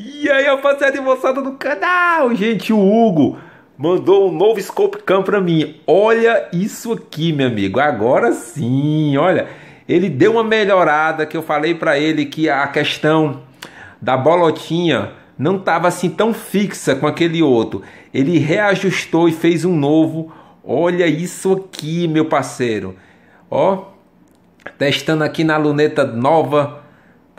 E aí, rapaziada e moçada do canal, gente, o Hugo mandou um novo Scope Cam pra mim. Olha isso aqui, meu amigo, agora sim, olha, ele deu uma melhorada que eu falei pra ele que a questão da bolotinha não tava assim tão fixa com aquele outro. Ele reajustou e fez um novo. Olha isso aqui, meu parceiro. Ó, testando aqui na luneta nova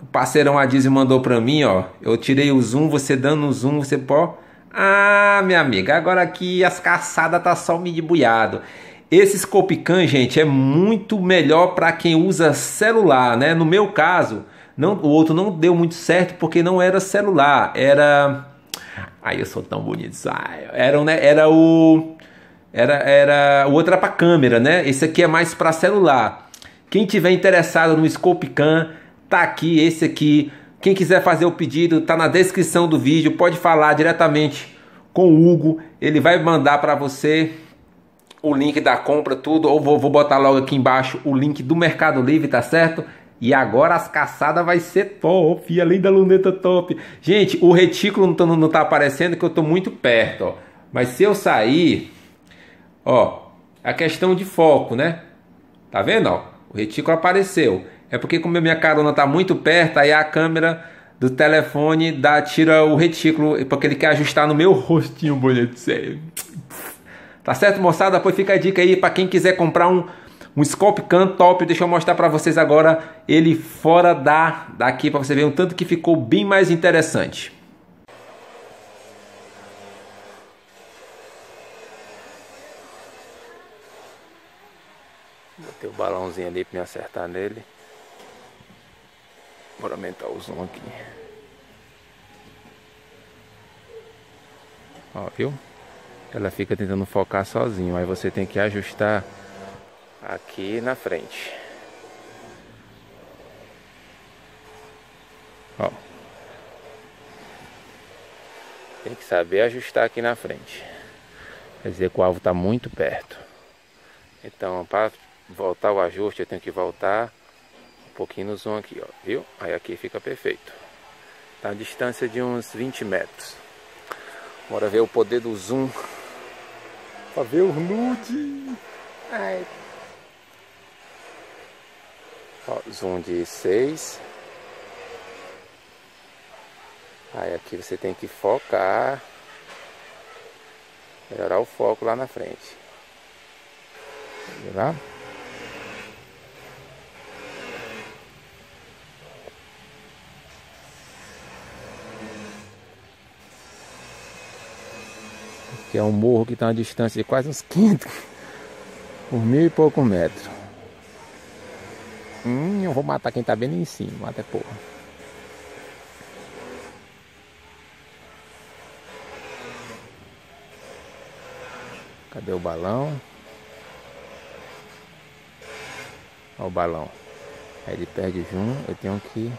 o parceirão Adizio mandou pra mim, ó. Eu tirei o zoom, você dando o zoom, você pô. Ah, minha amiga, agora aqui as caçadas tá só me buiado. Esse Scopican, gente, é muito melhor para quem usa celular, né? No meu caso, não, o outro não deu muito certo porque não era celular, era Ai, eu sou tão bonito. Ai, era, né, era o era era o outro era para câmera, né? Esse aqui é mais para celular. Quem tiver interessado no Scopican, tá aqui, esse aqui. Quem quiser fazer o pedido, tá na descrição do vídeo, pode falar diretamente com o Hugo, ele vai mandar para você o link da compra, tudo, ou vou, vou botar logo aqui embaixo o link do Mercado Livre, tá certo? E agora as caçadas vai ser top, além da luneta top. Gente, o retículo não tá, não tá aparecendo que eu tô muito perto, ó. Mas se eu sair, ó, a questão de foco, né? Tá vendo, ó? O retículo apareceu. É porque como minha carona está muito perto, aí a câmera do telefone dá, tira o retículo, porque ele quer ajustar no meu rostinho bonito. Tá certo, moçada? Depois fica a dica aí para quem quiser comprar um, um Scope Can top. Deixa eu mostrar para vocês agora ele fora da daqui para você ver um tanto que ficou bem mais interessante. Botei o balãozinho ali para me acertar nele. Bora aumentar o zoom aqui. Ó, viu? Ela fica tentando focar sozinho. Aí você tem que ajustar aqui na frente. Ó. Tem que saber ajustar aqui na frente. Quer dizer que o alvo está muito perto. Então, para voltar o ajuste, eu tenho que voltar pouquinho no zoom aqui, ó, viu? Aí aqui fica perfeito. Tá a distância de uns 20 metros. Bora ver o poder do zoom. Pra ver o nude. Ai. Ó, zoom de 6. Aí aqui você tem que focar. Melhorar o foco lá na frente. Viu lá? Que é um morro que está a uma distância de quase uns 500 por mil e pouco metros. Hum, eu vou matar quem está bem em cima, mata é porra. Cadê o balão? Olha o balão. Aí ele perde junto, eu tenho que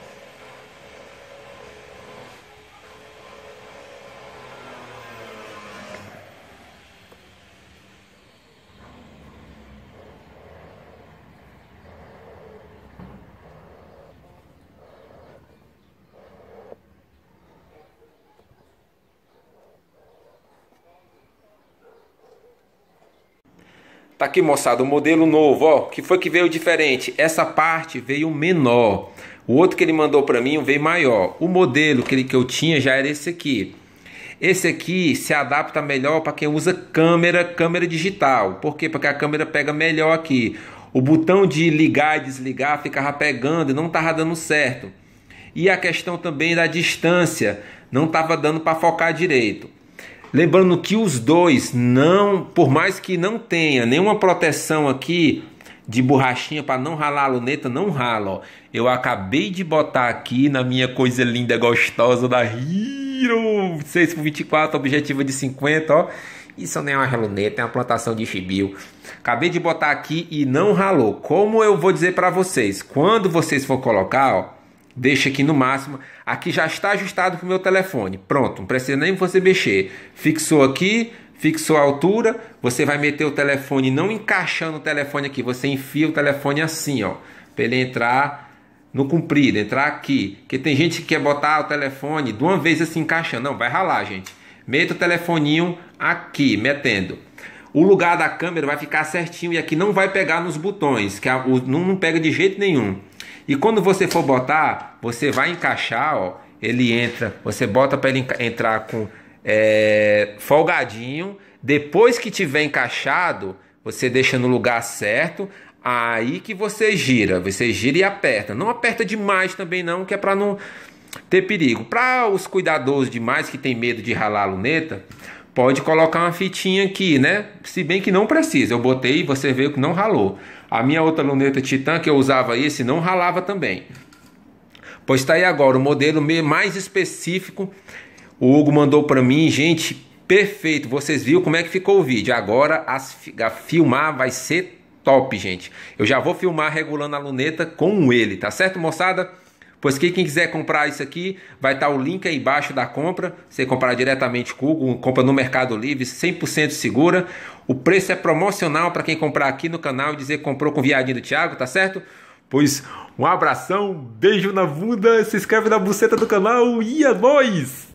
Tá aqui, moçada, o modelo novo, ó. Que foi que veio diferente? Essa parte veio menor. O outro que ele mandou para mim veio maior. O modelo que, ele, que eu tinha já era esse aqui. Esse aqui se adapta melhor para quem usa câmera, câmera digital. Por quê? Porque a câmera pega melhor aqui. O botão de ligar e desligar ficava pegando e não estava dando certo. E a questão também da distância, não estava dando para focar direito. Lembrando que os dois não, por mais que não tenha nenhuma proteção aqui de borrachinha para não ralar a luneta, não rala. Ó. Eu acabei de botar aqui na minha coisa linda, gostosa da Hero 6 por 24, objetiva de 50, ó. Isso não é uma luneta, é uma plantação de chibio. Acabei de botar aqui e não ralou. Como eu vou dizer para vocês, quando vocês for colocar, ó, Deixa aqui no máximo. Aqui já está ajustado para o meu telefone. Pronto, não precisa nem você mexer. Fixou aqui, fixou a altura. Você vai meter o telefone não encaixando o telefone aqui. Você enfia o telefone assim, ó. Para ele entrar no comprido, entrar aqui. Porque tem gente que quer botar o telefone de uma vez assim encaixando. Não, vai ralar, gente. Meta o telefoninho aqui, metendo. O lugar da câmera vai ficar certinho e aqui não vai pegar nos botões, que a, o, não, não pega de jeito nenhum. E quando você for botar, você vai encaixar, ó, ele entra, você bota para ele entrar com é, folgadinho. Depois que tiver encaixado, você deixa no lugar certo. Aí que você gira, você gira e aperta. Não aperta demais também não, que é para não ter perigo. Para os cuidadosos demais que tem medo de ralar a luneta, pode colocar uma fitinha aqui, né? Se bem que não precisa. Eu botei e você vê que não ralou. A minha outra luneta Titan que eu usava esse não ralava também. Pois está aí agora o modelo mais específico. O Hugo mandou para mim, gente, perfeito. Vocês viram como é que ficou o vídeo. Agora as, a filmar vai ser top, gente. Eu já vou filmar regulando a luneta com ele, tá certo, moçada? Pois que quem quiser comprar isso aqui, vai estar tá o link aí embaixo da compra. Você comprar diretamente com Google, compra no Mercado Livre, 100% segura. O preço é promocional para quem comprar aqui no canal e dizer que comprou com o viadinho do Thiago, tá certo? Pois um abração, beijo na bunda, se inscreve na buceta do canal e é nóis!